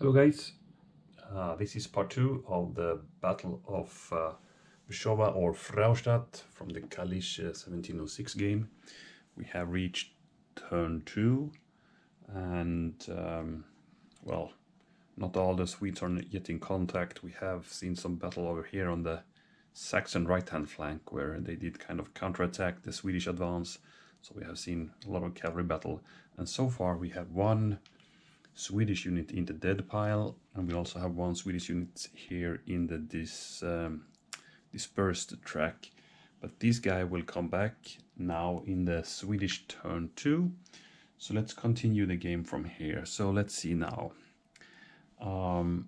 Hello guys, uh, this is part two of the Battle of uh, Wschowa or Fraustadt from the Kalisz uh, 1706 game. We have reached turn two and um, well, not all the Swedes are yet in contact. We have seen some battle over here on the Saxon right hand flank where they did kind of counterattack the Swedish advance. So we have seen a lot of cavalry battle and so far we have one Swedish unit in the dead pile, and we also have one Swedish unit here in the dis, um, dispersed track. But this guy will come back now in the Swedish turn 2. So let's continue the game from here. So let's see now. Um,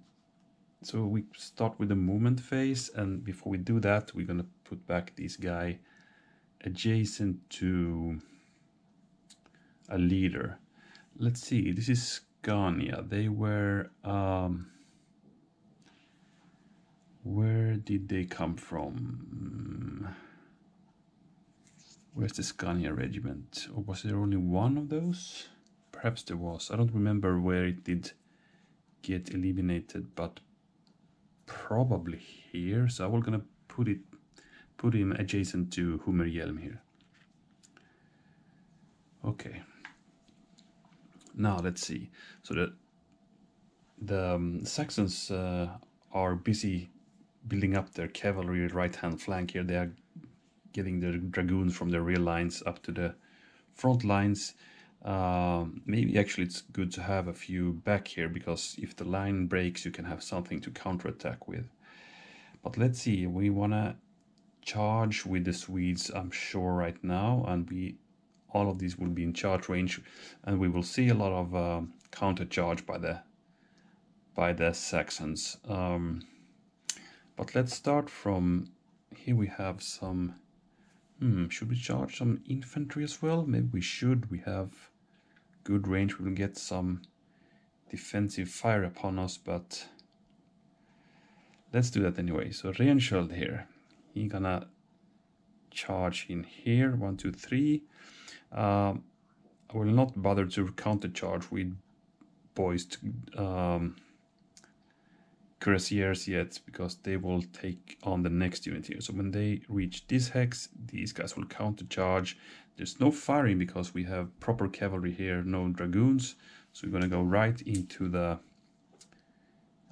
so we start with the movement phase, and before we do that, we're gonna put back this guy adjacent to a leader. Let's see, this is Scania. They were. Um, where did they come from? Where's the Scania regiment? Or was there only one of those? Perhaps there was. I don't remember where it did get eliminated, but probably here. So I'm gonna put it, put him adjacent to Hummerhjelm here. Okay. Now let's see. So the the um, Saxons uh, are busy building up their cavalry right hand flank here. They are getting the dragoons from the rear lines up to the front lines. Uh, maybe actually it's good to have a few back here because if the line breaks, you can have something to counterattack with. But let's see. We wanna charge with the Swedes, I'm sure right now, and we all of these will be in charge range and we will see a lot of uh, counter charge by the by the Saxons. Um, but let's start from here we have some hmm, should we charge some infantry as well? Maybe we should. We have good range. We will get some defensive fire upon us but let's do that anyway. So Rehnskiöld here. He gonna charge in here. One two three um, I will not bother to countercharge with boys um, cuirassiers yet because they will take on the next unit here. So when they reach this hex, these guys will countercharge. There's no firing because we have proper cavalry here, no dragoons. So we're going to go right into the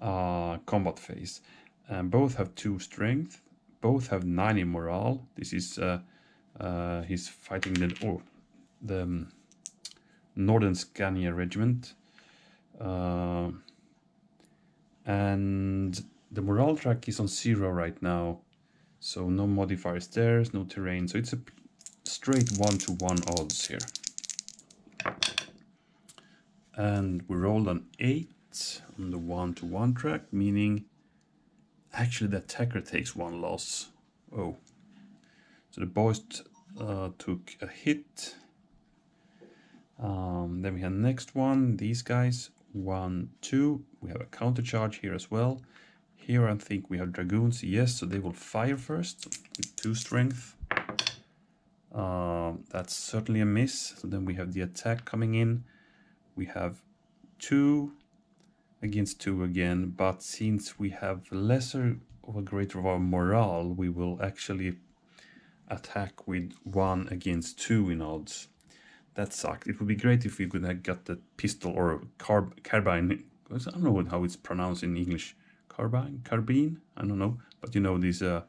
uh, combat phase. And both have two strength, both have nine in morale. This is uh, uh, he's fighting the oh the um, Northern Scania Regiment. Uh, and the morale track is on zero right now. So no modifiers there, no terrain. So it's a straight one-to-one -one odds here. And we rolled an 8 on the one-to-one -one track, meaning actually the attacker takes one loss. Oh. So the boys uh, took a hit um, then we have next one, these guys, one, two. We have a counter charge here as well. Here I think we have dragoons, yes, so they will fire first with two strength. Um, that's certainly a miss. So then we have the attack coming in. We have two against two again, but since we have lesser a greater of our morale, we will actually attack with one against two in odds. That sucked. It would be great if we could have got the pistol or carb carbine. I don't know how it's pronounced in English. Carbine? Carbine? I don't know. But you know, these uh,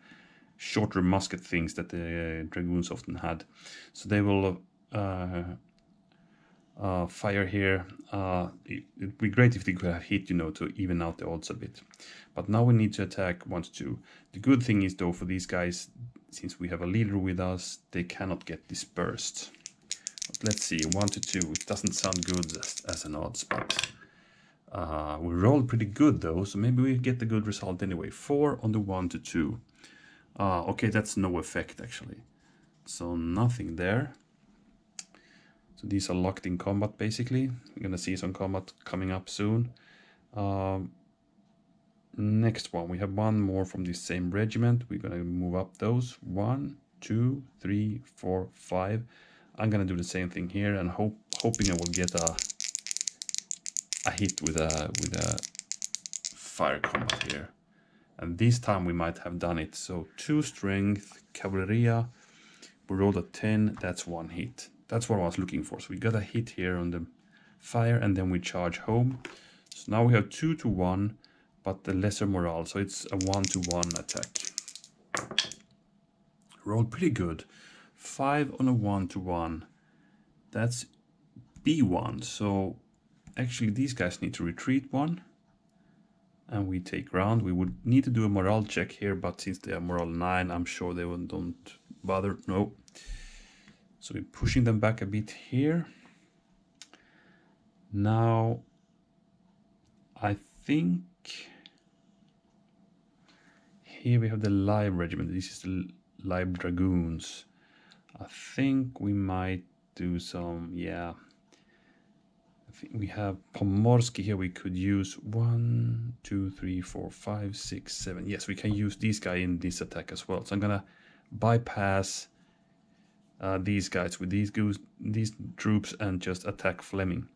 shorter musket things that the uh, dragoons often had. So they will uh, uh, fire here. Uh, it would be great if they could have hit, you know, to even out the odds a bit. But now we need to attack 1 to 2. The good thing is, though, for these guys, since we have a leader with us, they cannot get dispersed let's see, 1 to 2. It doesn't sound good as, as an odds, but uh, we rolled pretty good though, so maybe we get the good result anyway. 4 on the 1 to 2. Uh, okay, that's no effect actually. So nothing there. So these are locked in combat basically. We're gonna see some combat coming up soon. Um, next one, we have one more from the same regiment. We're gonna move up those. One, two, three, four, five. I'm gonna do the same thing here and hope hoping I will get a a hit with a with a fire combat here. And this time we might have done it. So two strength, cavalria. We rolled a 10, that's one hit. That's what I was looking for. So we got a hit here on the fire and then we charge home. So now we have two to one, but the lesser morale. So it's a one to one attack. Rolled pretty good. Five on a one to one. That's B1. So actually these guys need to retreat one. And we take ground. We would need to do a morale check here, but since they are morale 9, I'm sure they don't bother. No. So we're pushing them back a bit here. Now, I think here we have the live regiment. This is the live dragoons. I think we might do some, yeah. I think we have Pomorsky here. We could use one, two, three, four, five, six, seven. Yes, we can use this guy in this attack as well. So I'm gonna bypass uh, these guys with these goose, these troops and just attack Fleming.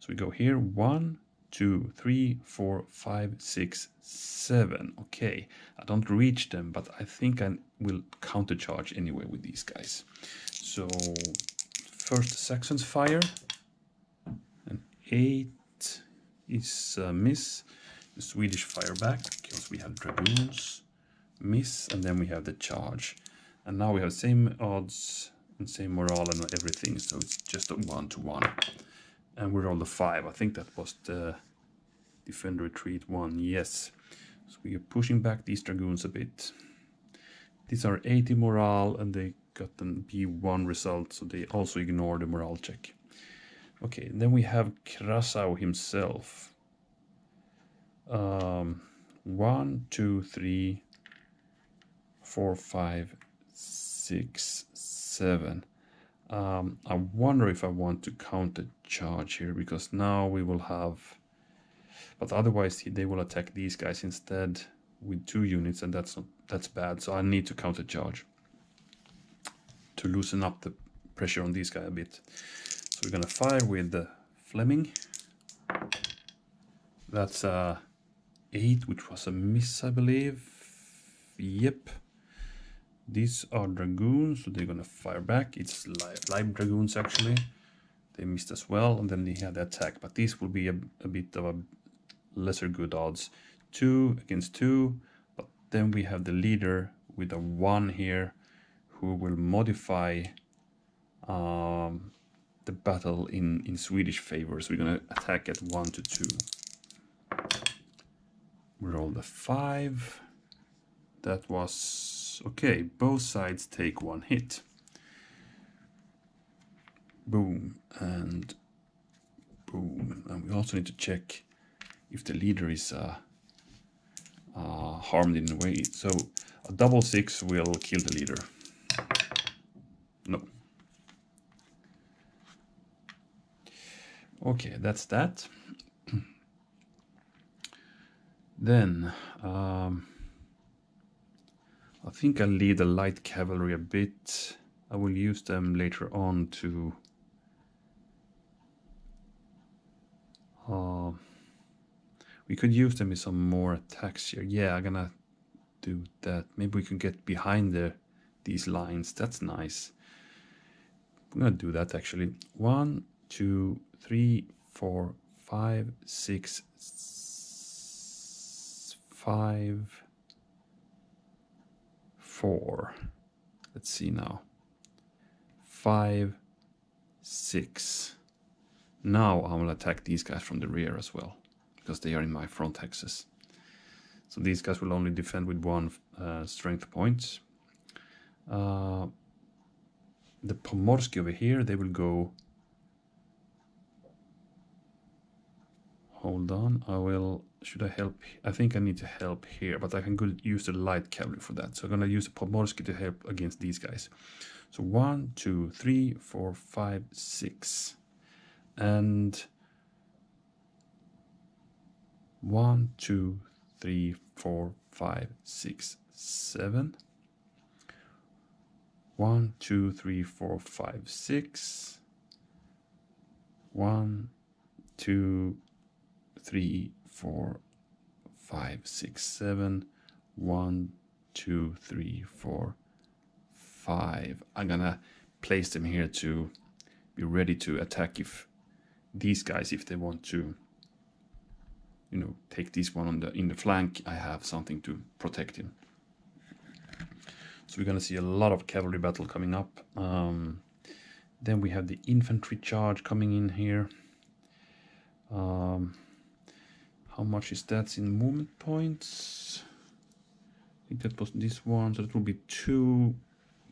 So we go here, one, two, three, four, five, six, seven. Okay, I don't reach them, but I think I will countercharge anyway with these guys. So first Saxons fire, an eight is a miss. The Swedish fire back because we have dragoons, miss, and then we have the charge. And now we have same odds and same morale and everything, so it's just a one to one and we rolled a five. I think that was the defend retreat one. Yes. So we are pushing back these dragoons a bit. These are 80 morale and they got an B1 result, so they also ignore the morale check. Okay, then we have Krassow himself. Um, one, two, three, four, five, six, seven. Um, I wonder if I want to count the charge here because now we will have but otherwise they will attack these guys instead with two units and that's not that's bad. So I need to counter charge to loosen up the pressure on these guys a bit. So we're gonna fire with the Fleming. That's a 8 which was a miss I believe. Yep these are dragoons, so they're gonna fire back. It's live, live dragoons actually. They missed as well, and then they had the attack. But these will be a, a bit of a lesser good odds. Two against two, but then we have the leader with a one here, who will modify um, the battle in in Swedish favor. So we're gonna attack at one to two. We roll the five. That was Okay, both sides take one hit. Boom, and boom. And we also need to check if the leader is uh, uh, harmed in a way. So a double six will kill the leader. No. Okay, that's that. then, um, I think I'll lead the light cavalry a bit. I will use them later on to uh, we could use them in some more attacks here. Yeah, I'm gonna do that. Maybe we can get behind the these lines. That's nice. I'm gonna do that actually. One, two, three, four, five, six, five four. Let's see now. Five, six. Now I will attack these guys from the rear as well, because they are in my front axis. So these guys will only defend with one uh, strength point. Uh, the Pomorski over here, they will go... Hold on, I will should I help? I think I need to help here, but I can go use the light cavalry for that. So I'm going to use the Pomorsky to help against these guys. So one, two, three, four, five, six. And one, two, three, four, five, six, seven. One, two, three, four, five, six. One, two, three, four, five, six, seven. One, two, three, four, five. I'm gonna place them here to be ready to attack if these guys, if they want to, you know, take this one on the in the flank, I have something to protect him. So we're gonna see a lot of cavalry battle coming up. Um, then we have the infantry charge coming in here. Um, how much is that in movement points? I think that was this one, so it will be two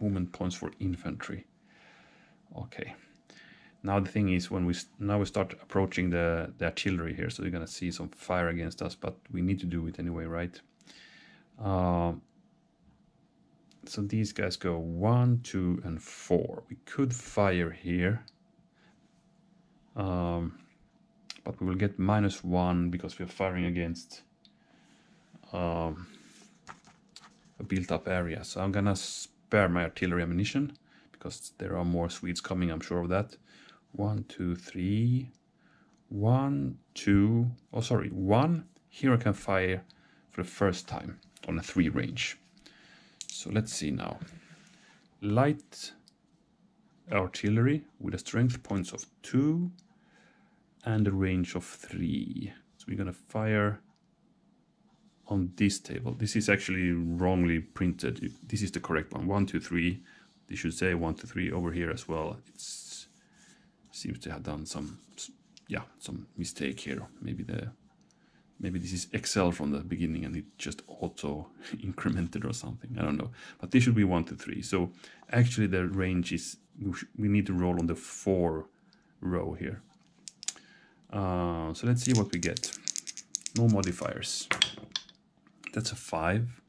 movement points for infantry. Okay. Now the thing is, when we now we start approaching the, the artillery here, so you're gonna see some fire against us, but we need to do it anyway, right? Um, so these guys go one, two, and four. We could fire here. Um, but we will get minus one because we are firing against um, a built up area. So I'm gonna spare my artillery ammunition because there are more Swedes coming, I'm sure of that. One, two, three, one, two, oh sorry, one. Here I can fire for the first time on a three range. So let's see now. Light artillery with a strength points of two and a range of three. So we're gonna fire on this table. This is actually wrongly printed. This is the correct one. One, two, three. They should say one, two, three over here as well. It seems to have done some, yeah, some mistake here. Maybe the maybe this is Excel from the beginning and it just auto incremented or something. I don't know. But this should be one, two, three. So actually the range is, we need to roll on the four row here. Uh, so let's see what we get. No modifiers. That's a five.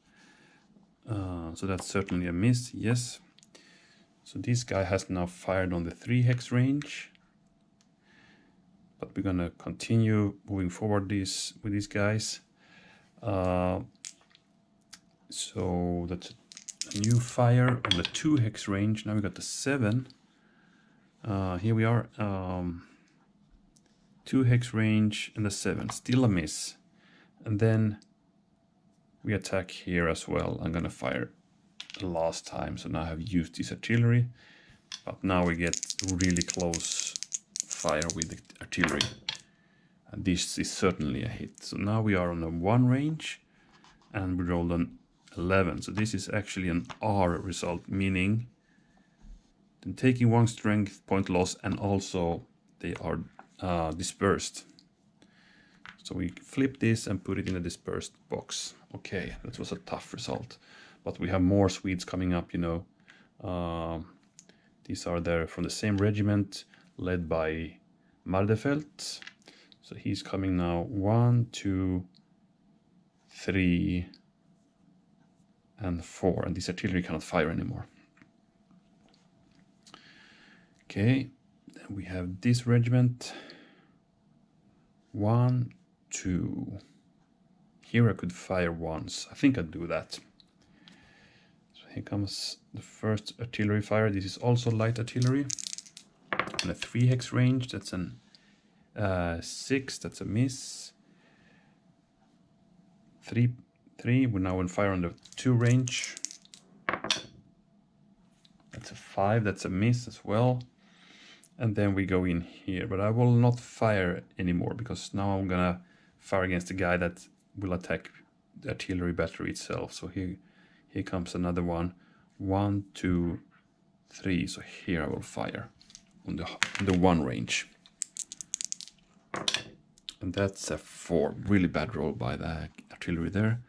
Uh, so that's certainly a miss, yes. So this guy has now fired on the three hex range but we're gonna continue moving forward these with these guys. Uh, so that's a new fire on the two hex range. Now we got the seven. Uh, here we are, um, two hex range and the seven, still a miss. And then we attack here as well. I'm gonna fire the last time, so now I have used this artillery, but now we get really close fire with the artillery. And this is certainly a hit. So now we are on a 1 range and we rolled an 11. So this is actually an R result, meaning then taking one strength point loss and also they are uh, dispersed. So we flip this and put it in a dispersed box. Okay, that was a tough result. But we have more Swedes coming up, you know. Uh, these are there from the same regiment led by Mardefelt. So he's coming now. One, two, three, and four. And this artillery cannot fire anymore. Okay, we have this regiment. One, two. Here I could fire once. I think I'd do that. So here comes the first artillery fire. This is also light artillery on a 3 hex range. That's an uh, 6, that's a miss. 3, 3, we're now on fire on the 2 range. That's a 5, that's a miss as well. And then we go in here, but I will not fire anymore because now I'm gonna fire against the guy that will attack the artillery battery itself. So here, here comes another one. One, two, three. So here I will fire on the, on the one range. And that's a four. Really bad roll by the artillery there.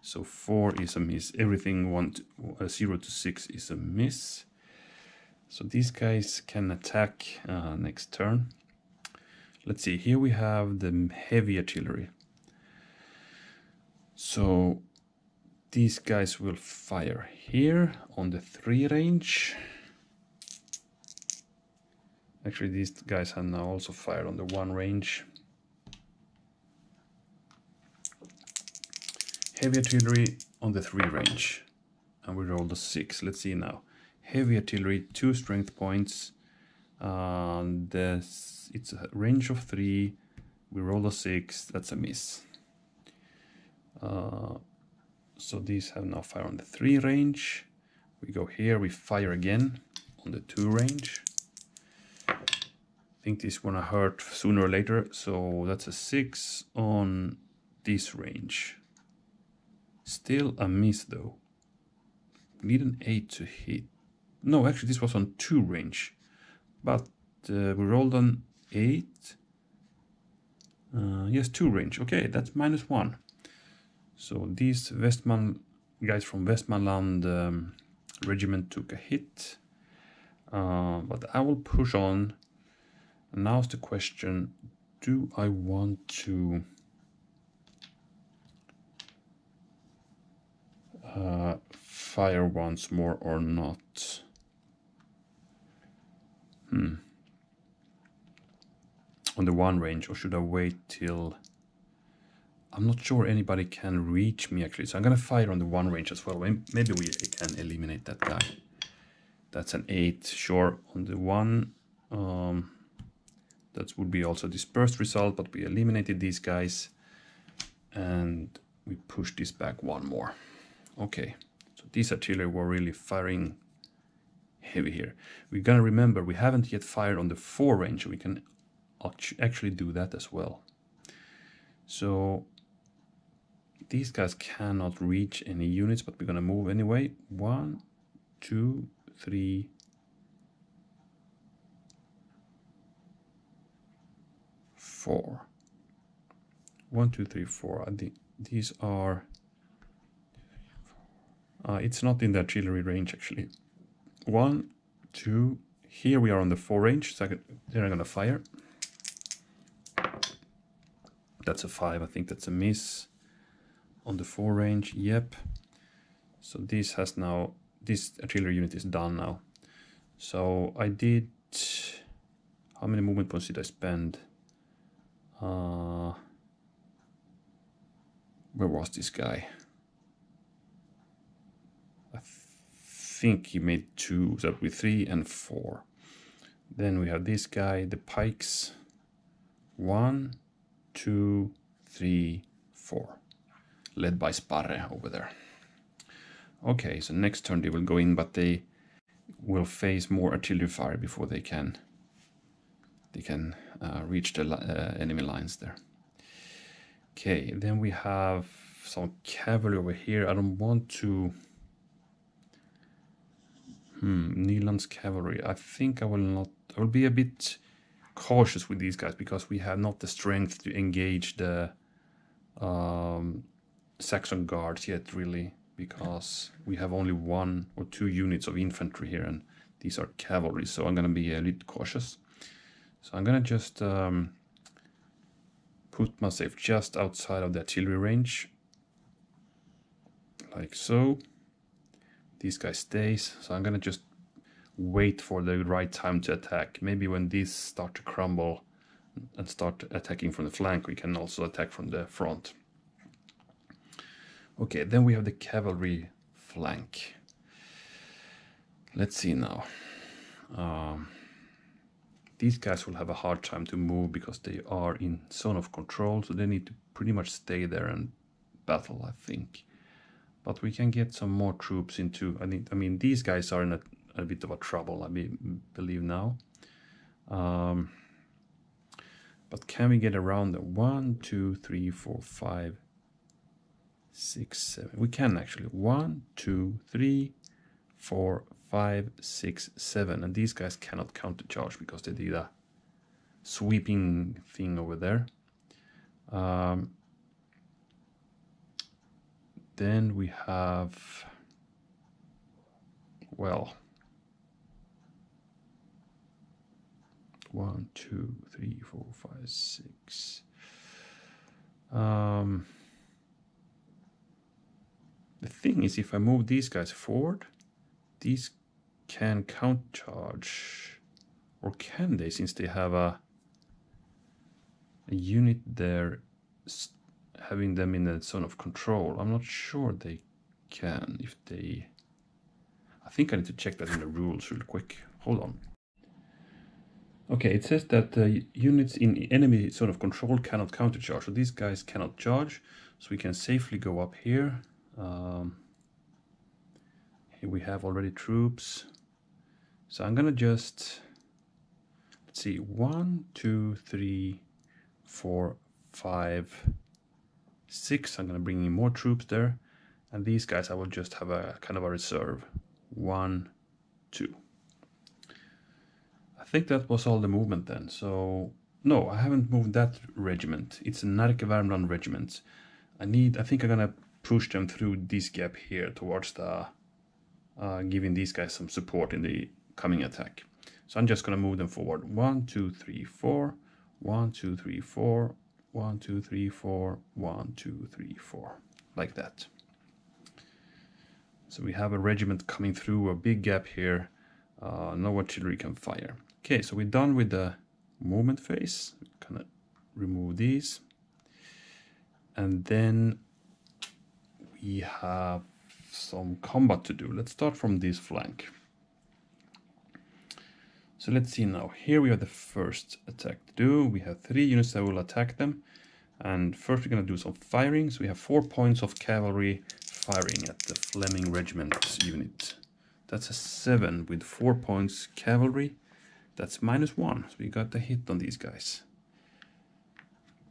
So four is a miss. Everything one to, uh, zero to six is a miss. So these guys can attack uh, next turn. Let's see, here we have the heavy artillery. So these guys will fire here on the three range. Actually, these guys have now also fired on the one range. Heavy artillery on the three range. And we rolled a six. Let's see now. Heavy artillery, two strength points. And this, it's a range of three. We roll a six. That's a miss. Uh, so these have now fire on the 3 range. We go here, we fire again on the 2 range. I think this one I hurt sooner or later, so that's a 6 on this range. Still a miss though. Need an 8 to hit. No, actually this was on 2 range. But uh, we rolled on 8. Uh, yes, 2 range. Okay, that's minus 1. So these Westman guys from Westmanland um, regiment took a hit. Uh, but I will push on. And now's the question, do I want to uh, fire once more or not? Hmm. On the one range, or should I wait till... I'm not sure anybody can reach me actually, so I'm gonna fire on the one range as well. Maybe we can eliminate that guy. That's an eight, sure. On the one, um, that would be also dispersed result, but we eliminated these guys and we push this back one more. Okay, so these artillery were really firing heavy here. We're gonna remember we haven't yet fired on the four range. We can actually do that as well. So these guys cannot reach any units, but we're gonna move anyway. One, two, three, four. One, two, three, four. I think these are. Uh, it's not in the artillery range actually. One, two. Here we are on the four range, can, then I'm gonna fire. That's a five. I think that's a miss on the 4 range, yep. So this has now, this artillery unit is done now. So I did, how many movement points did I spend? Uh, where was this guy? I think he made two, so that would be three and four. Then we have this guy, the pikes. One, two, three, four led by Sparre over there. Okay, so next turn they will go in, but they will face more artillery fire before they can they can uh, reach the uh, enemy lines there. Okay, then we have some cavalry over here. I don't want to... Hmm, Nyland's cavalry. I think I will not... I will be a bit cautious with these guys because we have not the strength to engage the um, Saxon guards yet, really, because we have only one or two units of infantry here, and these are cavalry, so I'm going to be a little cautious. So I'm going to just um, put myself just outside of the artillery range, like so. This guy stays, so I'm to just wait for the right time to attack. Maybe when these start to crumble and start attacking from the flank, we can also attack from the front. Okay, then we have the cavalry flank. Let's see now. Um, these guys will have a hard time to move because they are in zone of control, so they need to pretty much stay there and battle, I think. But we can get some more troops into. I think. I mean, these guys are in a, a bit of a trouble. I be, believe now. Um, but can we get around the one, two, three, four, five, six, seven. We can actually. One, two, three, four, five, six, seven. And these guys cannot countercharge because they did a sweeping thing over there. Um, then we have, well, one, two, three, four, five, six. Um, the thing is, if I move these guys forward, these can count charge. Or can they, since they have a, a unit there having them in a zone of control? I'm not sure they can if they... I think I need to check that in the rules real quick. Hold on. Okay, it says that uh, units in enemy zone of control cannot countercharge. So these guys cannot charge. So we can safely go up here. Um, here we have already troops. So I'm gonna just, let's see, one, two, three, four, five, six. I'm gonna bring in more troops there. And these guys I will just have a kind of a reserve. One, two. I think that was all the movement then. So no, I haven't moved that regiment. It's a Närke regiment. I need, I think I'm gonna push them through this gap here towards the, uh, giving these guys some support in the coming attack. So I'm just gonna move them forward. One, two, three, four. One, two, three, four. One, two, three, four. One, two, three, four. Like that. So we have a regiment coming through a big gap here. Uh, no artillery can fire. Okay, so we're done with the movement phase. Kind of remove these. And then we have some combat to do. Let's start from this flank. So let's see now. Here we have the first attack to do. We have three units that will attack them. And first we're going to do some firing. So we have four points of cavalry firing at the Fleming Regiment unit. That's a seven with four points cavalry. That's minus one. So we got the hit on these guys.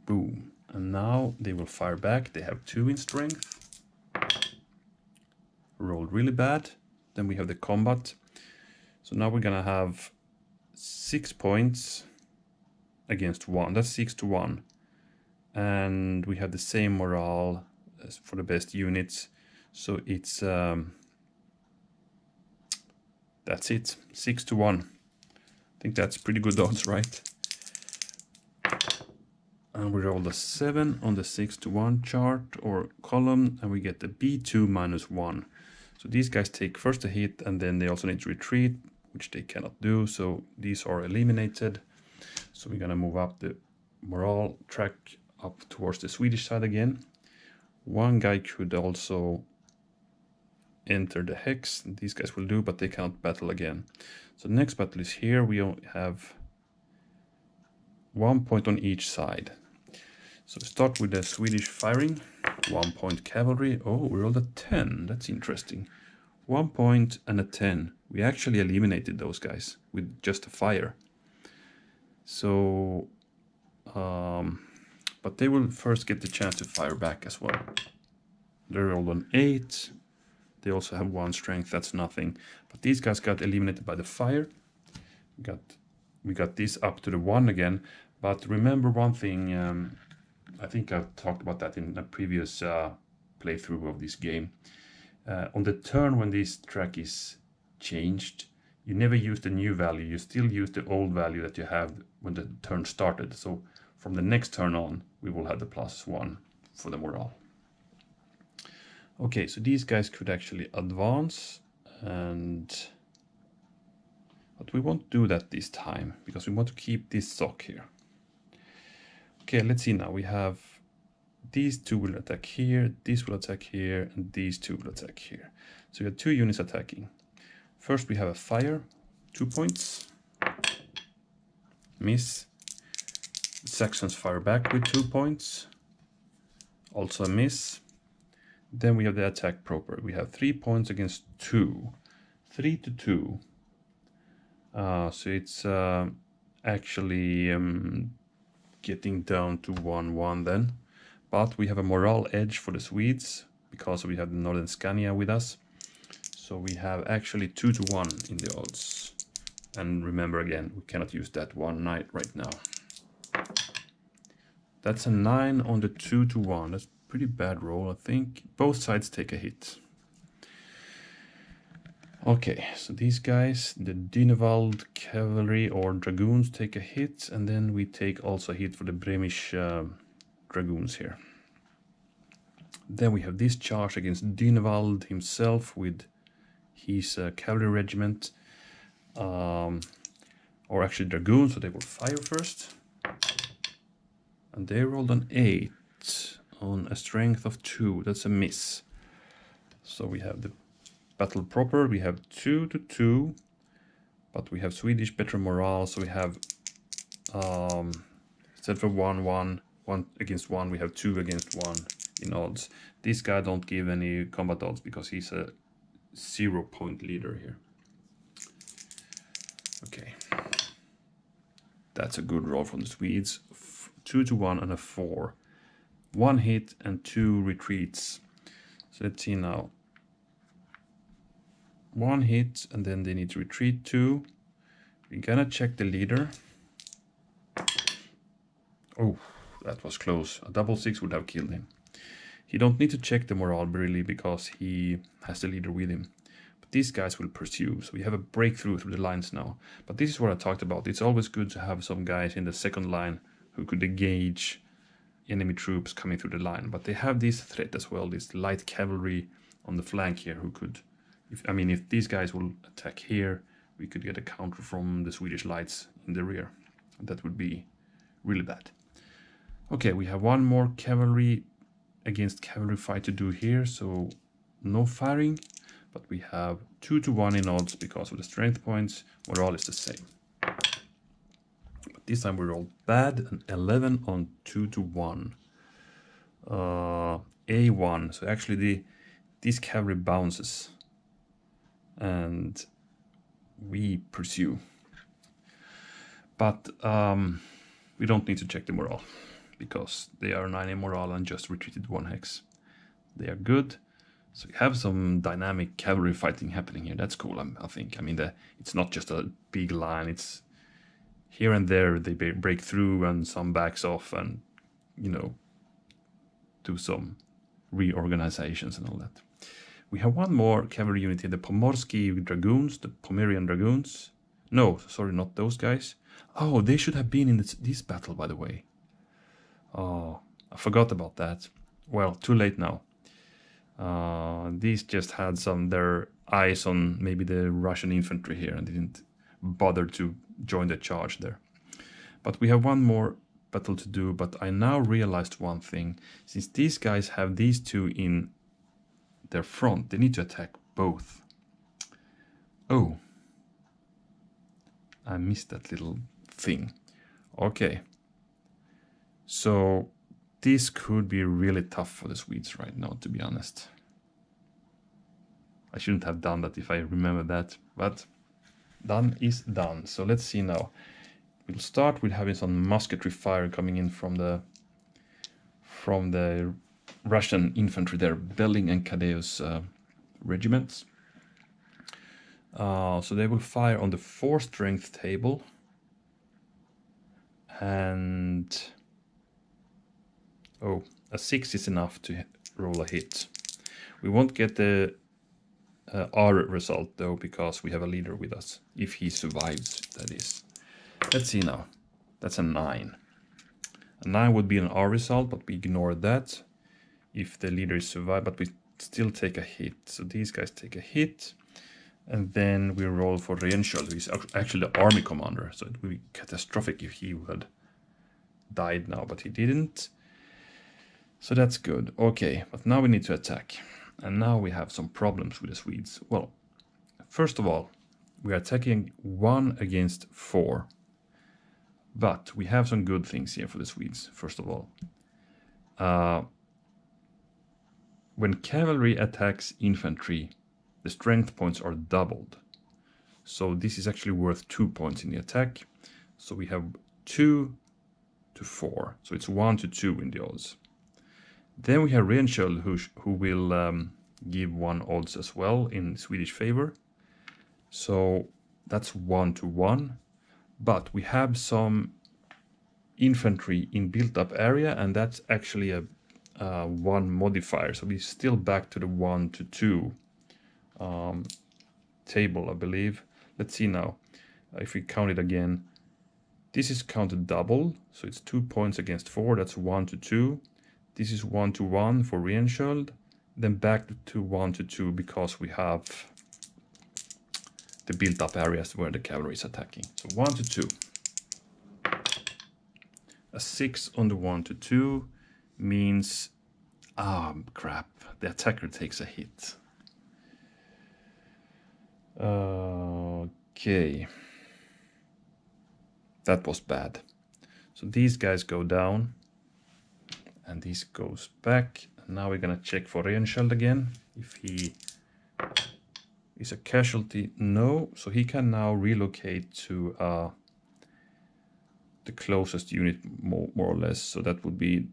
Boom. And now they will fire back. They have two in strength. Rolled really bad. Then we have the combat. So now we're gonna have six points against one. That's six to one. And we have the same morale for the best units. So it's um, that's it, six to one. I think that's pretty good odds, right? And we roll a seven on the six to one chart or column, and we get the B2 minus one. So these guys take first a hit, and then they also need to retreat, which they cannot do. So these are eliminated. So we're gonna move up the morale track up towards the Swedish side again. One guy could also enter the hex. These guys will do, but they cannot battle again. So next battle is here. We have one point on each side. So start with the Swedish firing. One point cavalry. Oh, we rolled a 10. That's interesting. One point and a 10. We actually eliminated those guys with just a fire. So, um, but they will first get the chance to fire back as well. They rolled an 8. They also have one strength, that's nothing. But these guys got eliminated by the fire. We got, we got this up to the 1 again. But remember one thing, um, I think I've talked about that in a previous uh, playthrough of this game. Uh, on the turn when this track is changed, you never use the new value, you still use the old value that you have when the turn started. So from the next turn on, we will have the plus one for the morale. Okay, so these guys could actually advance and but we won't do that this time because we want to keep this sock here. Okay, let's see now. We have these two will attack here, this will attack here, and these two will attack here. So we have two units attacking. First we have a fire, two points. Miss. Saxons fire back with two points. Also a miss. Then we have the attack proper. We have three points against two. Three to two. Uh, so it's uh, actually um, getting down to 1-1 then. But we have a morale edge for the Swedes because we have the Northern Scania with us. So we have actually 2 to 1 in the odds. And remember again, we cannot use that one knight right now. That's a 9 on the 2 to 1. That's pretty bad roll, I think. Both sides take a hit. Okay, so these guys, the Dünewald cavalry or dragoons take a hit, and then we take also a hit for the Bremisch uh, dragoons here. Then we have this charge against Dünewald himself with his uh, cavalry regiment, um, or actually dragoons, so they will fire first. And they rolled an 8 on a strength of 2, that's a miss. So we have the battle proper, we have 2 to 2, but we have Swedish better morale, so we have, um, instead for 1, 1, 1 against 1, we have 2 against 1, in odds. This guy don't give any combat odds because he's a zero point leader here. Okay. That's a good roll from the Swedes. F two to one and a four. One hit and two retreats. So let's see now. One hit and then they need to retreat two. We're gonna check the leader. Oh, that was close. A double six would have killed him. He don't need to check the morale really because he has the leader with him. But these guys will pursue, so we have a breakthrough through the lines now. But this is what I talked about. It's always good to have some guys in the second line who could engage enemy troops coming through the line. But they have this threat as well, this light cavalry on the flank here who could... If, I mean, if these guys will attack here, we could get a counter from the Swedish lights in the rear. That would be really bad. Okay, we have one more cavalry against cavalry fight to do here, so no firing, but we have 2 to 1 in odds because of the strength points. Morale is the same. But this time we rolled bad, an 11 on 2 to 1. Uh, A1, so actually the this cavalry bounces and we pursue. But um, we don't need to check the morale because they are 9 in morale and just retreated one hex. They are good. So you have some dynamic cavalry fighting happening here. That's cool, I think. I mean, the, it's not just a big line. It's here and there they break through and some backs off and, you know, do some reorganizations and all that. We have one more cavalry unit here, the Pomorsky Dragoons, the Pomerian Dragoons. No, sorry, not those guys. Oh, they should have been in this, this battle, by the way. Oh, I forgot about that. Well, too late now. Uh, these just had some their eyes on maybe the Russian infantry here and didn't bother to join the charge there. But we have one more battle to do, but I now realized one thing. Since these guys have these two in their front, they need to attack both. Oh. I missed that little thing. Okay, so this could be really tough for the Swedes right now, to be honest. I shouldn't have done that if I remember that, but done is done. So let's see now. We'll start with having some musketry fire coming in from the from the Russian infantry there, Belling and Kadeus uh, regiments. Uh, so they will fire on the four strength table and Oh, a 6 is enough to roll a hit. We won't get the uh, R result though, because we have a leader with us. If he survives, that is. Let's see now. That's a 9. A 9 would be an R result, but we ignore that. If the leader is survived, but we still take a hit. So these guys take a hit. And then we roll for Rehnskiöld, who is actually the army commander. So it would be catastrophic if he had died now, but he didn't. So that's good. Okay, but now we need to attack. And now we have some problems with the Swedes. Well, first of all, we are attacking 1 against 4. But we have some good things here for the Swedes, first of all. Uh, when cavalry attacks infantry, the strength points are doubled. So this is actually worth 2 points in the attack. So we have 2 to 4. So it's 1 to 2 in the odds. Then we have Rehnskiöld who, who will um, give one odds as well in Swedish favor. So that's one to one. But we have some infantry in built up area and that's actually a uh, one modifier. So we're still back to the one to two um, table, I believe. Let's see now. Uh, if we count it again, this is counted double. So it's two points against four. That's one to two. This is 1 to 1 for Rehnskiöld, then back to 1 to 2 because we have the built up areas where the cavalry is attacking. So 1 to 2. A 6 on the 1 to 2 means, ah, oh, crap, the attacker takes a hit. Okay. That was bad. So these guys go down and this goes back Now we're gonna check for Rehnskiöld again. If he is a casualty, no. So he can now relocate to uh, the closest unit more, more or less. So that would be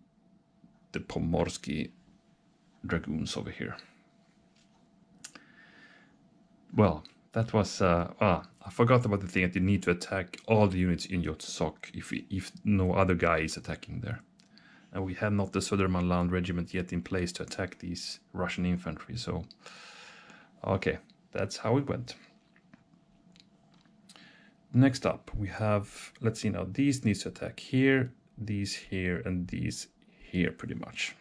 the Pomorsky Dragoons over here. Well, that was, uh, ah, I forgot about the thing that you need to attack all the units in your sock if, if no other guy is attacking there. And we had not the Södermanland regiment yet in place to attack these Russian infantry, so... Okay, that's how it went. Next up, we have, let's see now, these needs to attack here, these here, and these here pretty much.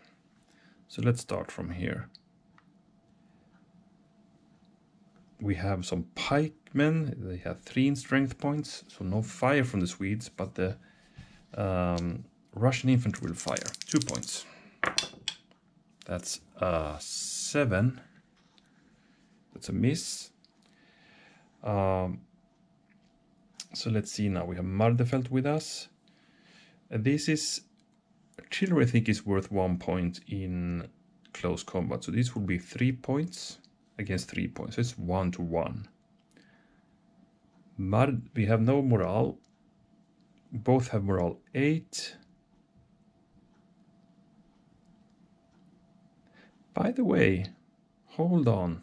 So let's start from here. We have some pikemen, they have three in strength points, so no fire from the Swedes, but the um, Russian infantry will fire, two points. That's a seven. That's a miss. Um, so let's see now. We have Mardefeld with us. Uh, this is artillery. I think is worth one point in close combat. So this would be three points against three points. So it's one to one. Mard, we have no morale. Both have morale eight. By the way, hold on.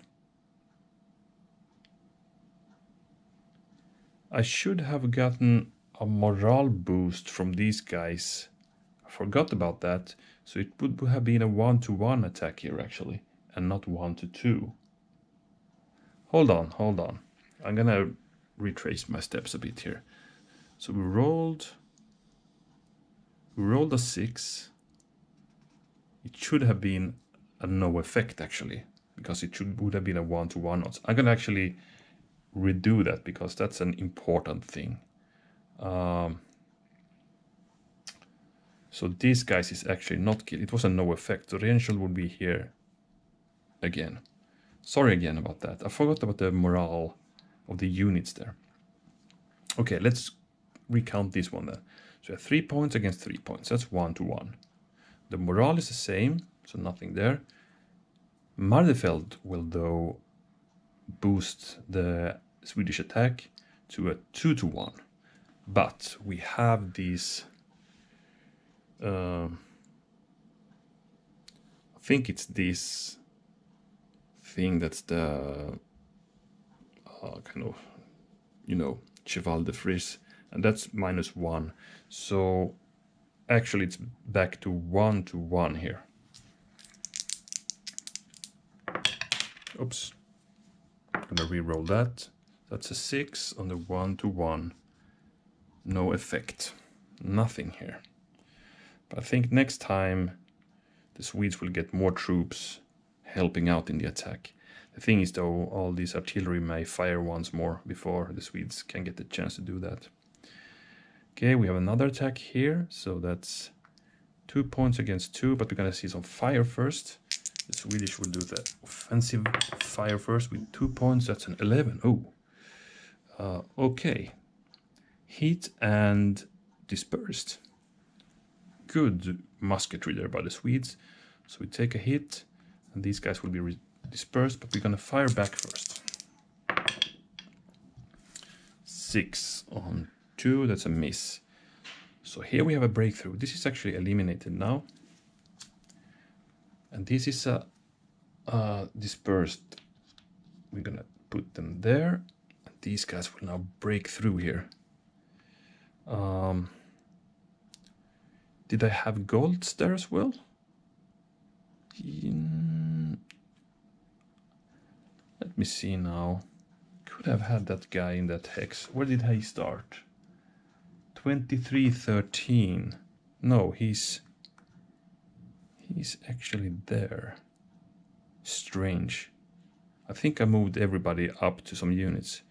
I should have gotten a morale boost from these guys. I forgot about that. So it would have been a one-to-one -one attack here actually, and not one-to-two. Hold on, hold on. I'm gonna retrace my steps a bit here. So we rolled, we rolled a six. It should have been a no effect actually, because it should would have been a one-to-one. -one. I'm gonna actually redo that because that's an important thing. Um, so these guys is actually not killed. It was a no effect. So Rehnskiöld would be here again. Sorry again about that. I forgot about the morale of the units there. Okay, let's recount this one then. So three points against three points. That's one to one. The morale is the same, so nothing there. Mardefeld will though boost the Swedish attack to a 2 to 1. But we have these. Uh, I think it's this thing that's the uh, kind of, you know, Cheval de Frise, and that's minus 1. So actually, it's back to 1 to 1 here. Oops. I'm gonna re-roll that. That's a 6 on the 1 to 1. No effect. Nothing here. But I think next time the Swedes will get more troops helping out in the attack. The thing is though, all these artillery may fire once more before the Swedes can get the chance to do that. Okay, we have another attack here, so that's two points against two, but we're gonna see some fire first. The Swedish will do the offensive fire first with two points. That's an 11. Oh, uh, okay. Heat and dispersed. Good musketry there by the Swedes. So we take a hit, and these guys will be dispersed, but we're going to fire back first. Six on two, that's a miss. So here we have a breakthrough. This is actually eliminated now. And this is a uh, dispersed. We're gonna put them there. These guys will now break through here. Um, did I have golds there as well? In... Let me see now. Could have had that guy in that hex. Where did he start? 2313. No, he's He's actually there. Strange. I think I moved everybody up to some units.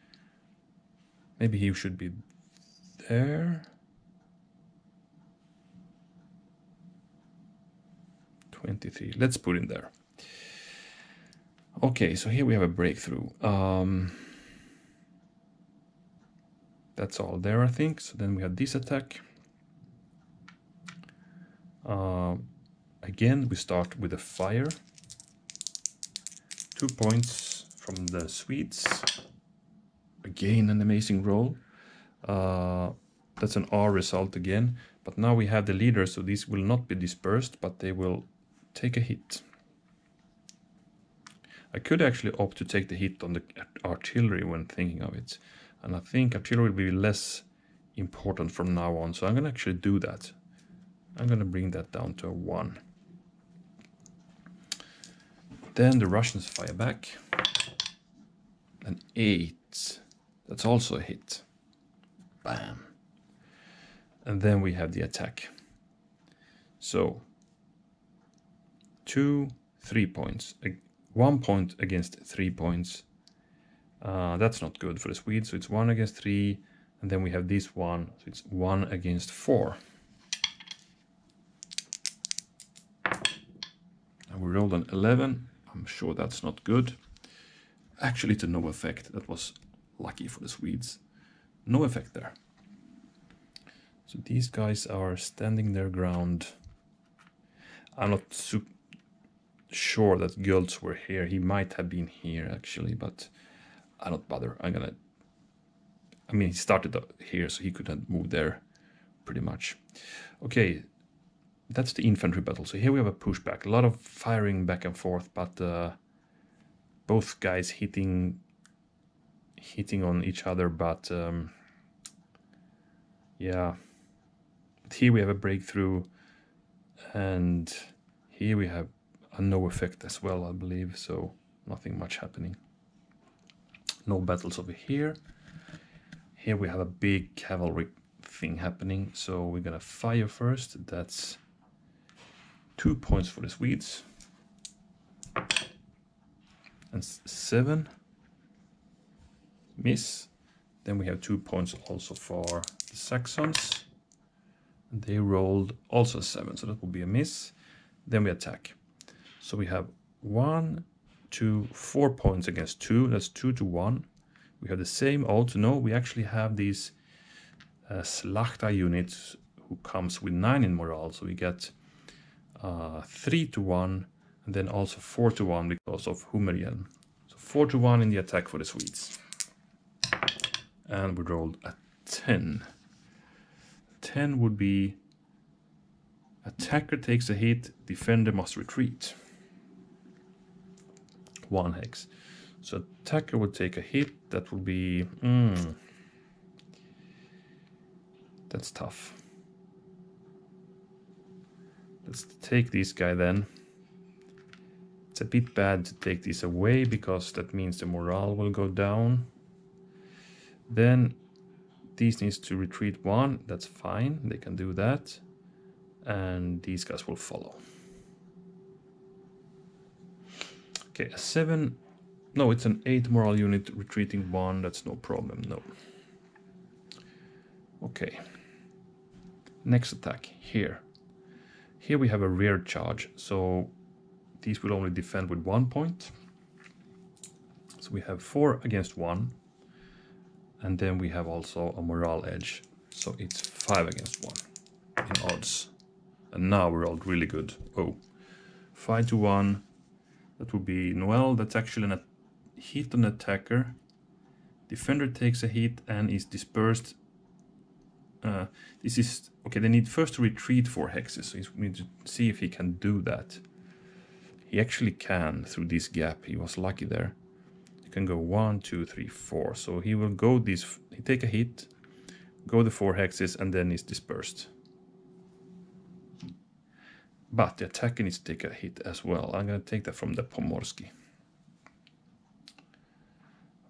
Maybe he should be there. 23. Let's put him there. Okay, so here we have a breakthrough. Um, that's all there, I think. So then we have this attack. Uh, again, we start with a fire. Two points from the Swedes. Again, an amazing roll. Uh, that's an R result again. But now we have the leader, so these will not be dispersed, but they will take a hit. I could actually opt to take the hit on the artillery when thinking of it. And I think artillery will be less important from now on. So I'm going to actually do that. I'm going to bring that down to a 1. Then the Russians fire back. An 8. That's also a hit. Bam. And then we have the attack. So, two, three points. One point against three points. Uh, that's not good for the Swedes. So it's one against three. And then we have this one. So it's one against four. And we rolled an 11. I'm sure that's not good. Actually, to no effect. That was lucky for the Swedes. No effect there. So these guys are standing their ground. I'm not super sure that Gultz were here. He might have been here actually, but I don't bother. I'm gonna. I mean, he started here, so he could have moved there, pretty much. Okay, that's the infantry battle. So here we have a pushback. A lot of firing back and forth, but uh, both guys hitting hitting on each other. But um, yeah, but here we have a breakthrough, and here we have a no effect as well, I believe. So nothing much happening. No battles over here. Here we have a big cavalry thing happening. So we're gonna fire first. That's two points for the Swedes. And seven. Miss. Then we have two points also for the Saxons. And they rolled also seven, so that will be a miss. Then we attack. So we have one, two, four points against two. That's two to one. We have the same odds. No, we actually have these uh, Szlachta units who comes with nine in morale. So we get uh, 3 to 1 and then also 4 to 1 because of Humerien. So 4 to 1 in the attack for the Swedes. And we rolled a 10. 10 would be attacker takes a hit, defender must retreat. One hex. So attacker would take a hit, that would be... Mm, that's tough. Let's take this guy then. It's a bit bad to take this away because that means the morale will go down. Then these needs to retreat one, that's fine, they can do that. And these guys will follow. Okay, a seven, no, it's an eight morale unit retreating one, that's no problem, no. Okay, next attack, here. Here we have a rear charge, so these will only defend with one point. So we have four against one. And then we have also a morale edge. So it's five against one in odds. And now we're all really good. Oh, five to one. That would be Noel. That's actually a hit on attacker. Defender takes a hit and is dispersed uh, this is okay. They need first to retreat four hexes, so we need to see if he can do that. He actually can through this gap. He was lucky there. He can go one, two, three, four. So he will go this. He take a hit, go the four hexes, and then is dispersed. But the attacker needs to take a hit as well. I'm gonna take that from the Pomorski.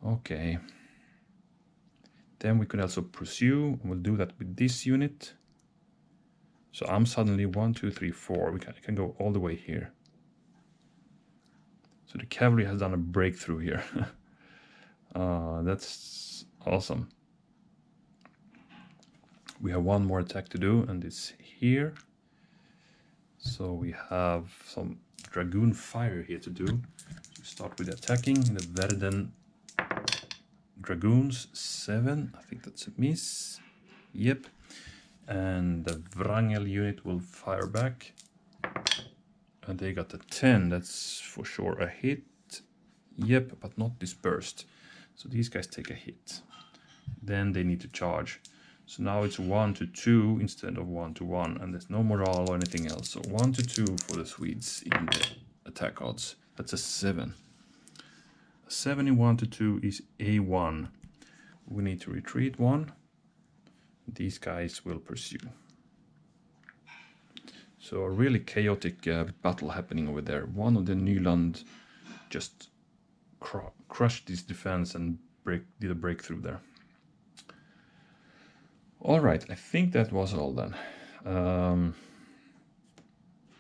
Okay. Then we could also pursue. and We'll do that with this unit. So I'm suddenly one, two, three, four. We can, can go all the way here. So the cavalry has done a breakthrough here. uh, that's awesome. We have one more attack to do, and it's here. So we have some dragoon fire here to do. So start with attacking the Verden Dragoons, seven. I think that's a miss. Yep. And the Wrangel unit will fire back. and they got a 10. That's for sure a hit. Yep, but not dispersed. So these guys take a hit. Then they need to charge. So now it's 1 to 2 instead of 1 to 1, and there's no morale or anything else. So 1 to 2 for the Swedes in the attack odds. That's a 7. A 7 in 1 to 2 is A1. We need to retreat 1. These guys will pursue. So a really chaotic uh, battle happening over there. One of the Nyland just cr crushed his defense and break did a breakthrough there. All right, I think that was all then. Um,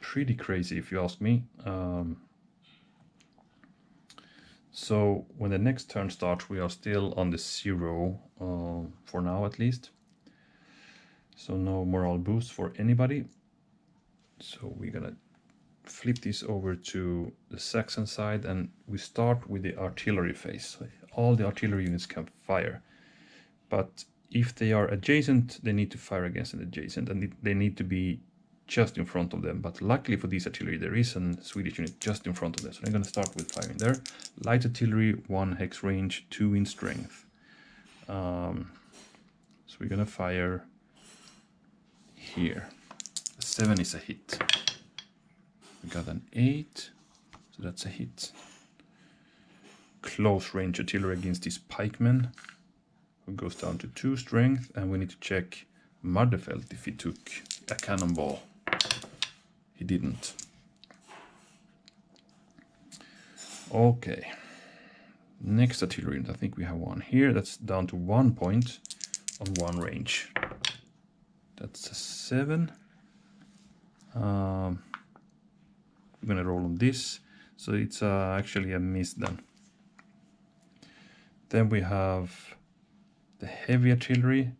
pretty crazy if you ask me. Um, so when the next turn starts, we are still on the zero uh, for now at least. So no morale boost for anybody. So we're gonna flip this over to the Saxon side and we start with the artillery phase. All the artillery units can fire, but if they are adjacent, they need to fire against an adjacent and they need to be just in front of them. But luckily for this artillery, there is a Swedish unit just in front of them. So I'm going to start with firing there. Light artillery, one hex range, two in strength. Um, so we're going to fire here. Seven is a hit. We got an eight, so that's a hit. Close range artillery against these pikemen who goes down to two strength, and we need to check Mardefelt if he took a cannonball. He didn't. Okay. Next artillery I think we have one here. That's down to one point on one range. That's a seven. Um, we're gonna roll on this. So it's uh, actually a miss then. Then we have the heavy artillery.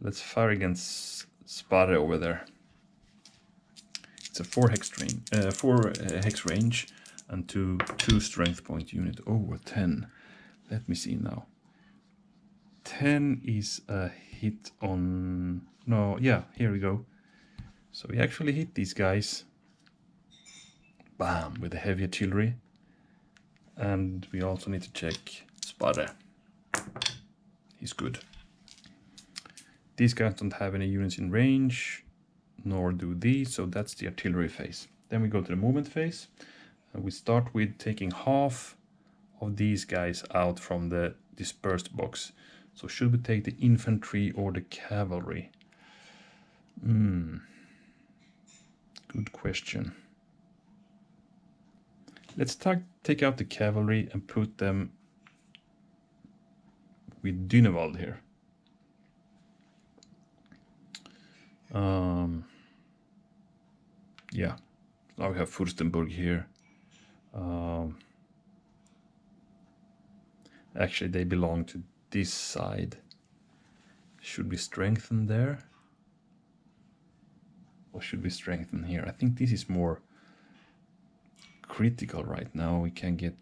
Let's fire against Sparre over there. It's a four hex range, uh, four uh, hex range, and two two strength point unit. over ten. Let me see now. Ten is a hit on. No, yeah, here we go. So we actually hit these guys. Bam, with the heavy artillery. And we also need to check Sparre. He's good. These guys don't have any units in range, nor do these, so that's the artillery phase. Then we go to the movement phase. And we start with taking half of these guys out from the dispersed box. So should we take the infantry or the cavalry? Hmm. Good question. Let's take out the cavalry and put them with Dünewald here. Um, yeah, now we have Furstenburg here. Um, actually, they belong to this side. Should we strengthen there? Or should we strengthen here? I think this is more critical right now. We can get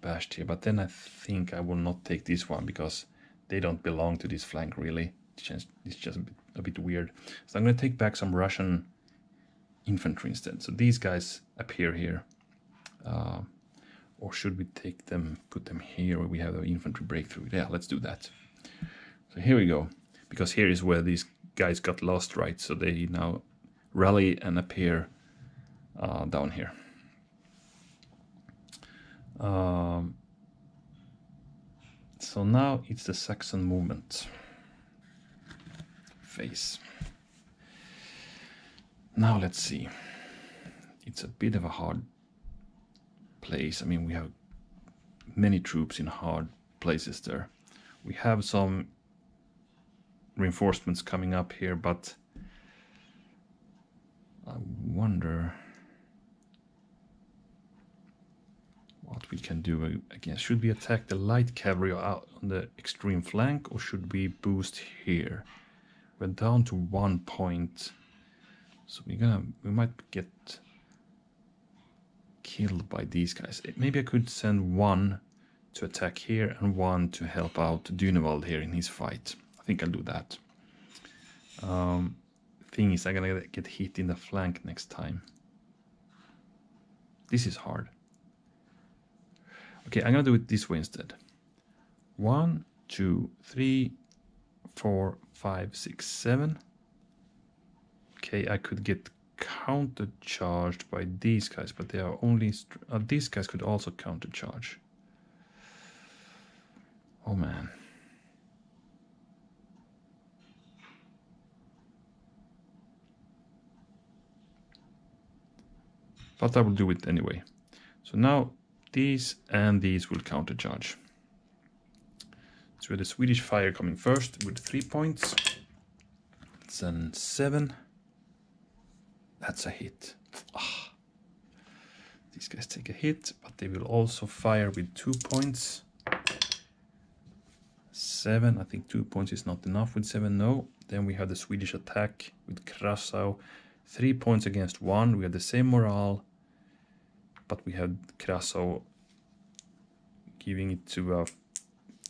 bashed here, but then I think I will not take this one because they don't belong to this flank really. It's just, it's just a, bit, a bit weird. So I'm going to take back some Russian infantry instead. So these guys appear here. Uh, or should we take them, put them here where we have the infantry breakthrough? Yeah, let's do that. So here we go. Because here is where these guys got lost, right? So they now rally and appear uh, down here. Um, so now it's the Saxon movement phase. Now let's see. It's a bit of a hard place. I mean, we have many troops in hard places there. We have some reinforcements coming up here, but I wonder what we can do again. Should we attack the light cavalry out on the extreme flank or should we boost here? We're down to one point. So we're gonna we might get killed by these guys. Maybe I could send one to attack here and one to help out Dünewald here in his fight. I think I'll do that. Um, thing is, I'm gonna get hit in the flank next time. This is hard. Okay, I'm gonna do it this way instead. One, two, three, four, five, six, seven. Okay, I could get countercharged by these guys, but they are only... Uh, these guys could also countercharge. Oh man. But I will do it anyway. So now these and these will countercharge. So the Swedish Fire coming first with three points. It's an seven. That's a hit. Ah. These guys take a hit, but they will also fire with two points. Seven, I think two points is not enough with seven, no. Then we have the Swedish attack with Krassow. Three points against one, we have the same morale, but we have Krassow giving it to a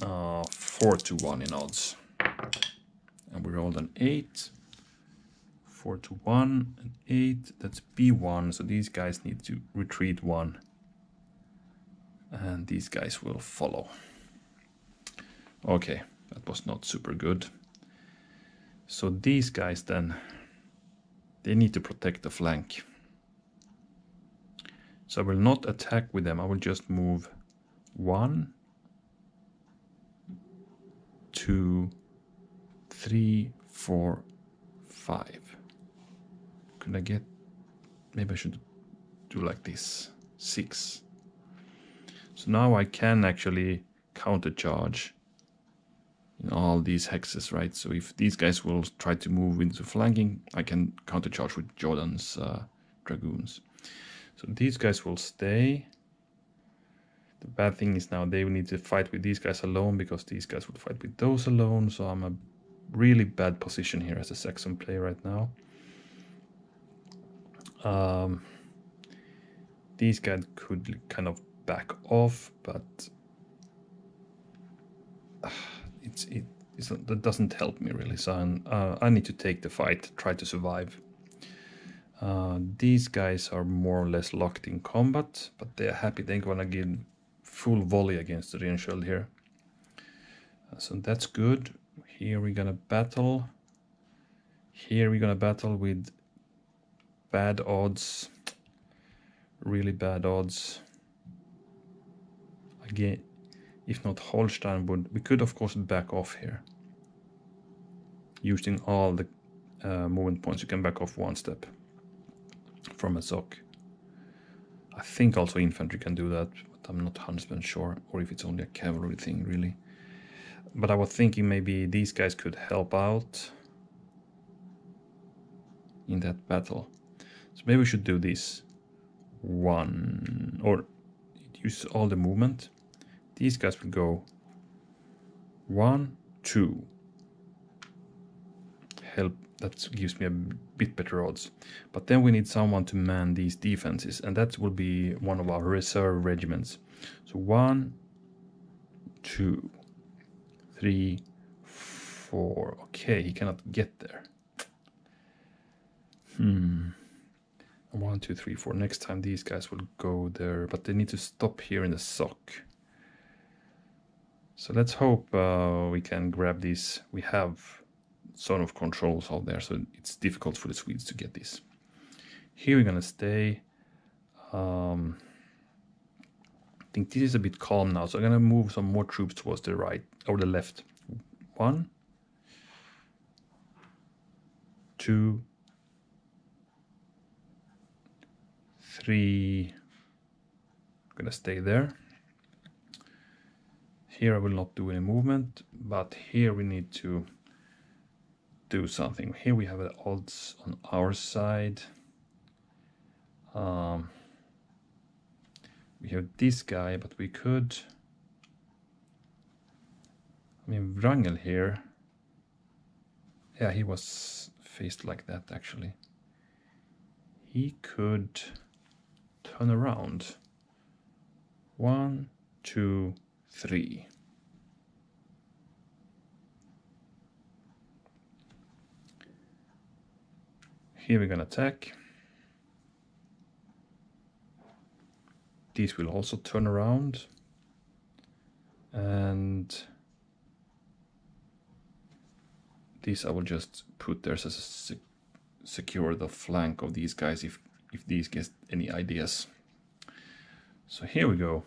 uh, 4 to 1 in odds. And we rolled an 8. 4 to 1 and 8. That's B1. So these guys need to retreat 1. And these guys will follow. Okay, that was not super good. So these guys then, they need to protect the flank. So I will not attack with them. I will just move 1, two, three, four, five. Can I get, maybe I should do like this, six. So now I can actually countercharge in all these hexes, right? So if these guys will try to move into flanking, I can countercharge with Jordan's uh, Dragoons. So these guys will stay. The bad thing is now they need to fight with these guys alone because these guys would fight with those alone. So I'm a really bad position here as a Saxon player right now. Um, these guys could kind of back off, but uh, it's it it's, that doesn't help me really. So uh, I need to take the fight, try to survive. Uh, these guys are more or less locked in combat, but they are happy. They're gonna give full volley against the Rehnskiöld here. Uh, so that's good. Here we're gonna battle. Here we're gonna battle with bad odds. Really bad odds. Again, if not Holstein would, we could of course back off here. Using all the uh, movement points, you can back off one step from a sock. I think also infantry can do that, I'm not 100% sure, or if it's only a cavalry thing, really. But I was thinking maybe these guys could help out in that battle. So maybe we should do this. One, or use all the movement. These guys will go one, two. Help, that gives me a bit better odds. But then we need someone to man these defenses, and that will be one of our reserve regiments. So one, two, three, four. Okay, he cannot get there. Hmm. One, two, three, four. Next time these guys will go there, but they need to stop here in the sock. So let's hope uh, we can grab these. We have sort of controls out there, so it's difficult for the Swedes to get this. Here we're gonna stay. Um, I think this is a bit calm now, so I'm gonna move some more troops towards the right or the left. One, two, three. I'm gonna stay there. Here I will not do any movement, but here we need to do something. Here we have the odds on our side. Um, we have this guy, but we could... I mean, Wrangel here... Yeah, he was faced like that, actually. He could turn around. One, two, three. Here we're gonna attack. these will also turn around. And these I will just put there sec secure the flank of these guys if, if these get any ideas. So here we go.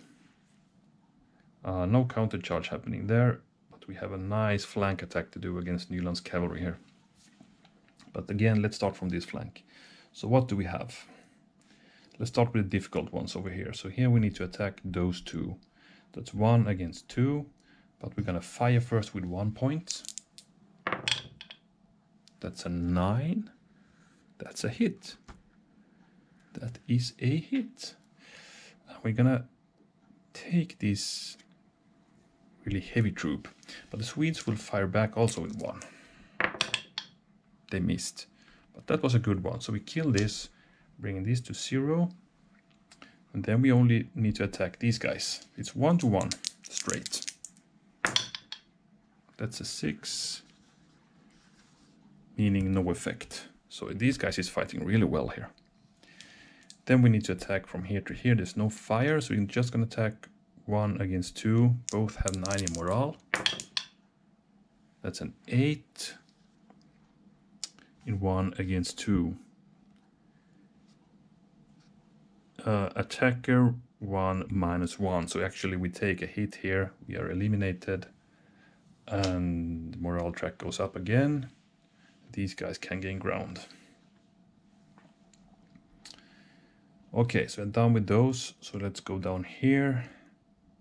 Uh, no counter charge happening there, but we have a nice flank attack to do against Nyland's cavalry here. But again, let's start from this flank. So what do we have? Let's start with the difficult ones over here. So here we need to attack those two. That's one against two, but we're gonna fire first with one point. That's a nine. That's a hit. That is a hit. We're gonna take this really heavy troop, but the Swedes will fire back also with one. They missed, but that was a good one. So we kill this, bringing this to zero, and then we only need to attack these guys. It's one to one, straight. That's a six, meaning no effect. So these guys is fighting really well here. Then we need to attack from here to here. There's no fire, so we're just gonna attack one against two. Both have nine in morale. That's an eight in one against two. Uh, attacker one minus one. So actually we take a hit here. We are eliminated and morale track goes up again. These guys can gain ground. Okay, so I'm done with those. So let's go down here.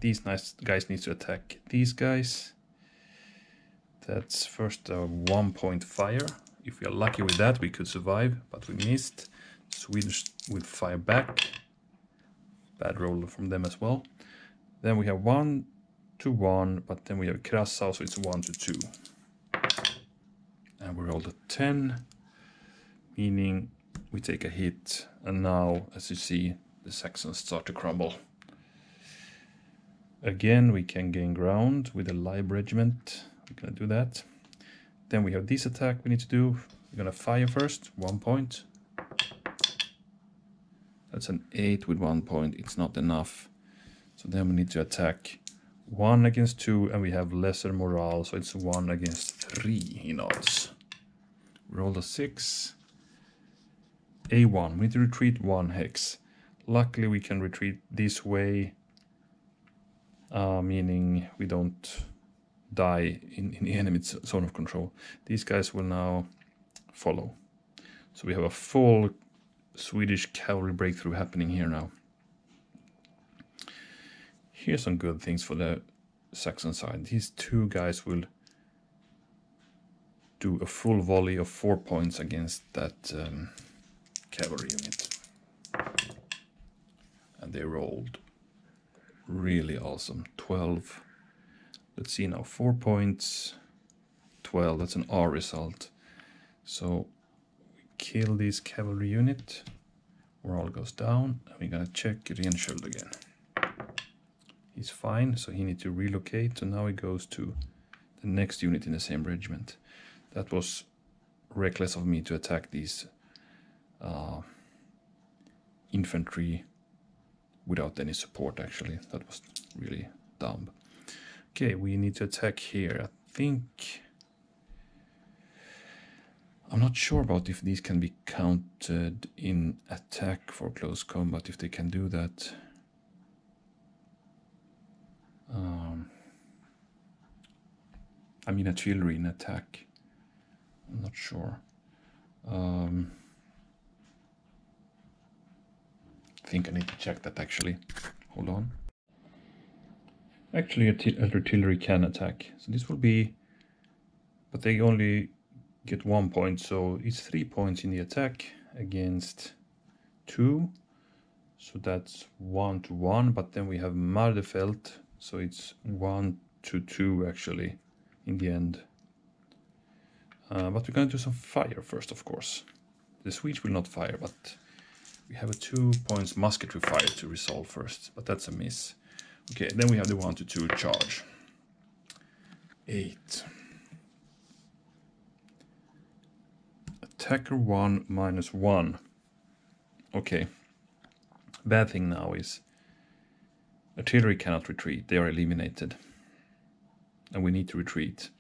These nice guys need to attack these guys. That's first a one point fire. If we are lucky with that, we could survive, but we missed. Swedish will fire back. Bad roll from them as well. Then we have one to one, but then we have Krassow, so it's one to two. And we rolled a 10, meaning we take a hit. And now, as you see, the Saxons start to crumble. Again, we can gain ground with a live regiment. We're gonna do that. Then we have this attack we need to do. We're gonna fire first, one point. That's an eight with one point, it's not enough. So then we need to attack one against two and we have lesser morale, so it's one against three in odds. Roll a six. A1, we need to retreat one hex. Luckily we can retreat this way, uh, meaning we don't die in, in the enemy zone of control. These guys will now follow. So we have a full Swedish cavalry breakthrough happening here now. Here's some good things for the Saxon side. These two guys will do a full volley of four points against that um, cavalry unit. And they rolled really awesome. 12. Let's see now, 4.12, that's an R result. So we kill this cavalry unit, morale goes down, and we're gonna check Rehnskiöld again. He's fine, so he needs to relocate, so now he goes to the next unit in the same regiment. That was reckless of me to attack these uh, infantry without any support actually. That was really dumb. Okay, we need to attack here. I think... I'm not sure about if these can be counted in attack for close combat, if they can do that. Um, I mean artillery in attack. I'm not sure. Um, I think I need to check that actually. Hold on. Actually, a artillery can attack. So this will be, but they only get one point. So it's three points in the attack against two. So that's one to one. But then we have Mardefeld. So it's one to two actually in the end. Uh, but we're going to do some fire first, of course. The Swedes will not fire, but we have a two points musketry fire to resolve first, but that's a miss. Okay, then we have the one to two charge. Eight. Attacker one minus one. Okay. Bad thing now is Artillery cannot retreat. They are eliminated. And we need to retreat.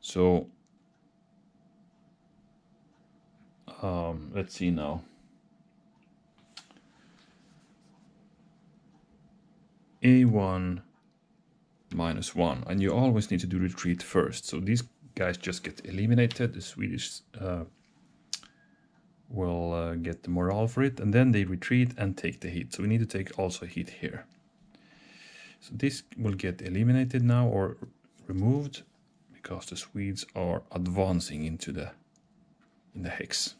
So um, let's see now. A1 minus 1. And you always need to do retreat first. So these guys just get eliminated. The Swedish uh, will uh, get the morale for it. And then they retreat and take the hit. So we need to take also hit here. So this will get eliminated now or removed because the Swedes are advancing into the in the hex.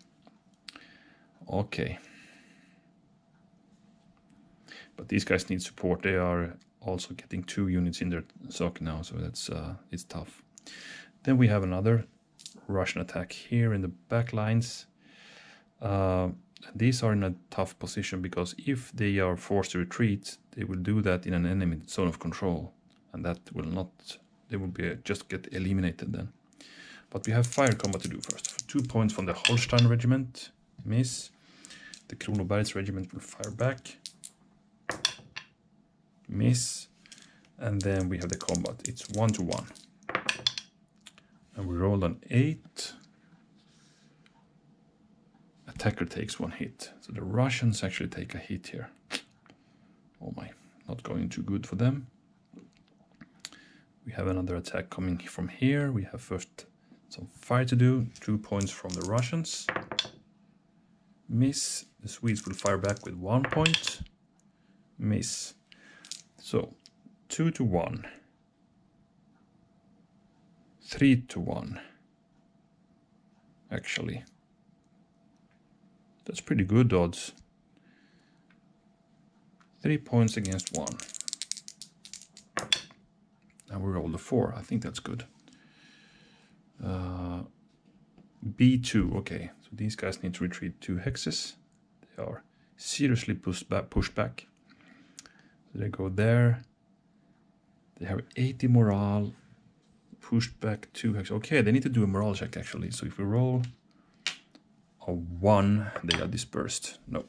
Okay. But these guys need support. They are also getting two units in their sock now, so that's uh, it's tough. Then we have another Russian attack here in the back lines. Uh, these are in a tough position because if they are forced to retreat, they will do that in an enemy zone of control, and that will not. They will be just get eliminated then. But we have fire combat to do first. Two points from the Holstein regiment, miss. The Kronobergs regiment will fire back, miss. And then we have the combat. It's one to one. And we roll an eight. Attacker takes one hit. So the Russians actually take a hit here. Oh my, not going too good for them. We have another attack coming from here. We have first some fire to do. Two points from the Russians. Miss. The Swedes will fire back with one point. Miss. So, two to one. Three to one. Actually. That's pretty good odds. Three points against one. And we rolled a four. I think that's good. Uh, B2, okay. So these guys need to retreat two hexes. They are seriously pushed back. Pushed back. They go there. They have 80 morale. Pushed back two hex. Okay, they need to do a morale check actually. So if we roll a one, they are dispersed. No.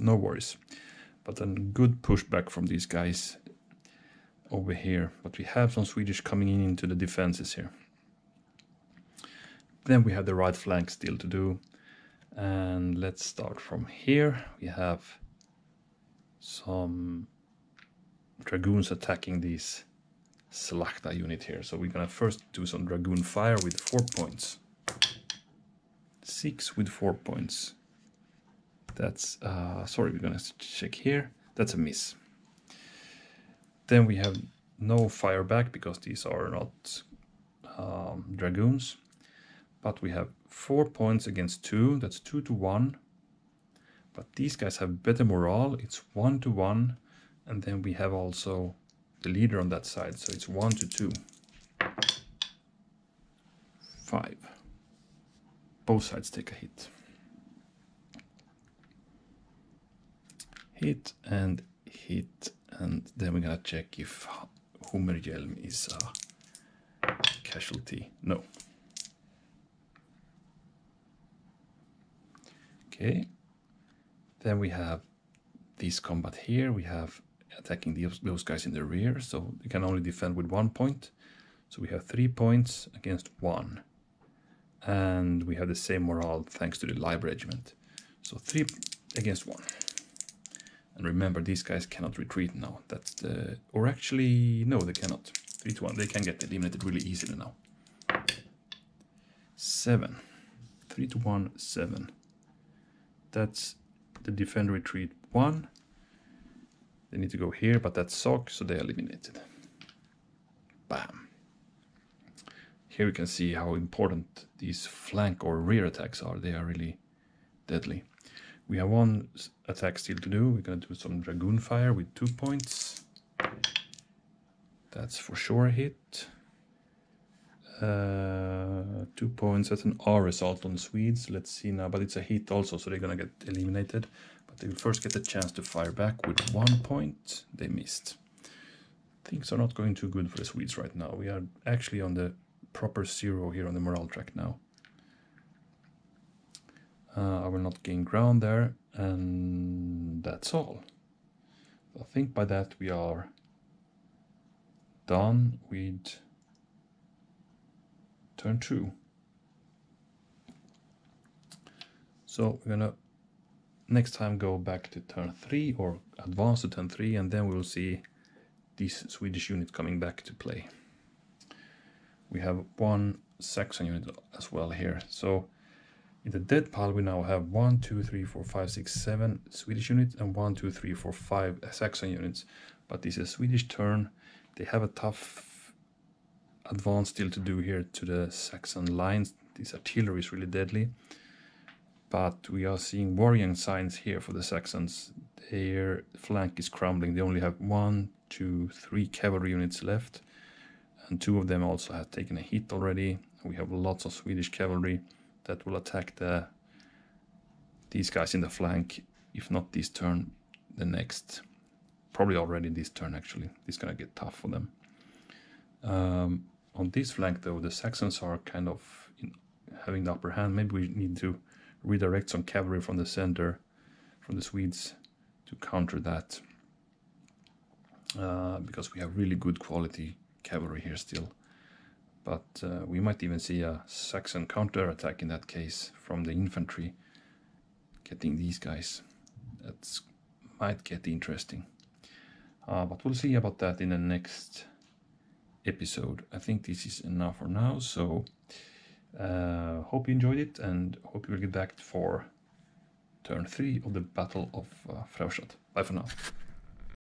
No worries. But a good pushback from these guys over here. But we have some Swedish coming in into the defenses here. Then we have the right flank still to do. And let's start from here. We have some dragoons attacking these Szlachta unit here. So we're gonna first do some dragoon fire with four points. Six with four points. That's, uh, sorry, we're gonna check here. That's a miss. Then we have no fire back because these are not um, dragoons. But we have four points against two. That's two to one. But these guys have better morale. It's one to one. And then we have also the leader on that side. So it's one to two. Five. Both sides take a hit. Hit and hit. And then we're gonna check if Hummerhjelm is a casualty. No. Okay. Then we have this combat here. We have attacking those, those guys in the rear. So they can only defend with one point. So we have three points against one. And we have the same morale thanks to the live regiment. So three against one. And remember, these guys cannot retreat now. That's the... Or actually, no, they cannot. Three to one. They can get eliminated really easily now. Seven. Three to one, seven. That's the defend retreat one. They need to go here, but that's sock, so they eliminated. Bam. Here we can see how important these flank or rear attacks are. They are really deadly. We have one attack still to do. We're going to do some Dragoon Fire with two points. That's for sure a hit. Uh, two points. That's an R result on Swedes. Let's see now. But it's a hit also, so they're going to get eliminated. But they will first get a chance to fire back with one point. They missed. Things are not going too good for the Swedes right now. We are actually on the proper zero here on the morale track now. Uh, I will not gain ground there, and that's all. I think by that we are done with turn two. So we're gonna next time go back to turn three or advance to turn three and then we'll see these Swedish units coming back to play. We have one Saxon unit as well here. So in the dead pile we now have one, two, three, four, five, six, seven Swedish units and one, two, three, four, five Saxon units. But this is a Swedish turn. They have a tough advance still to do here to the Saxon lines. This artillery is really deadly but we are seeing worrying signs here for the Saxons. Their flank is crumbling. They only have one, two, three cavalry units left, and two of them also have taken a hit already. We have lots of Swedish cavalry that will attack the these guys in the flank, if not this turn, the next. Probably already this turn actually. This is gonna get tough for them. Um, on this flank though, the Saxons are kind of in, having the upper hand. Maybe we need to redirect some cavalry from the center, from the Swedes, to counter that. Uh, because we have really good quality cavalry here still. But uh, we might even see a Saxon counter-attack in that case from the infantry getting these guys. That might get interesting. Uh, but we'll see about that in the next episode. I think this is enough for now, so uh, hope you enjoyed it and hope you will get back for turn 3 of the Battle of uh, Bye for now.